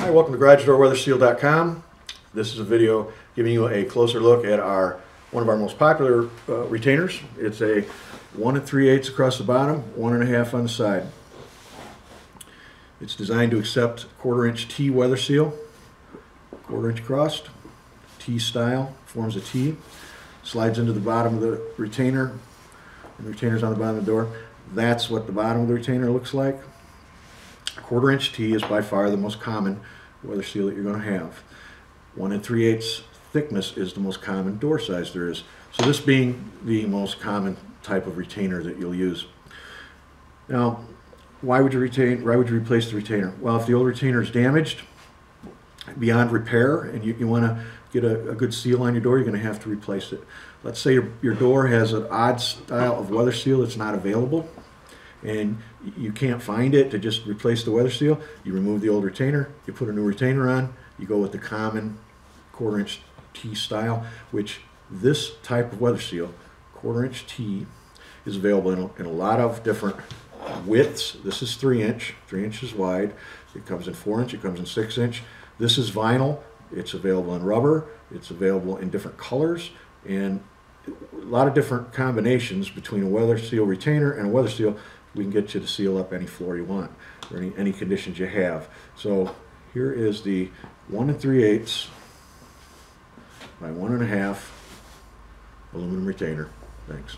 Hi, welcome to GarageDoorWeatherSeal.com. This is a video giving you a closer look at our one of our most popular uh, retainers. It's a one and three eighths across the bottom, one and a half on the side. It's designed to accept quarter inch T weather seal, quarter inch crossed, T style, forms a T, slides into the bottom of the retainer, and the retainer's on the bottom of the door. That's what the bottom of the retainer looks like. A quarter inch T is by far the most common weather seal that you're going to have. One and three eighths thickness is the most common door size there is. So this being the most common type of retainer that you'll use. Now, why would you retain? Why would you replace the retainer? Well, if the old retainer is damaged beyond repair, and you, you want to get a, a good seal on your door, you're going to have to replace it. Let's say your, your door has an odd style of weather seal that's not available and you can't find it to just replace the weather seal, you remove the old retainer, you put a new retainer on, you go with the common quarter inch T style, which this type of weather seal, quarter inch T, is available in a, in a lot of different widths. This is three inch, three inches wide. It comes in four inch, it comes in six inch. This is vinyl. It's available in rubber. It's available in different colors and a lot of different combinations between a weather seal retainer and a weather seal we can get you to seal up any floor you want or any, any conditions you have. So here is the one and three eighths by one and a half aluminum retainer. Thanks.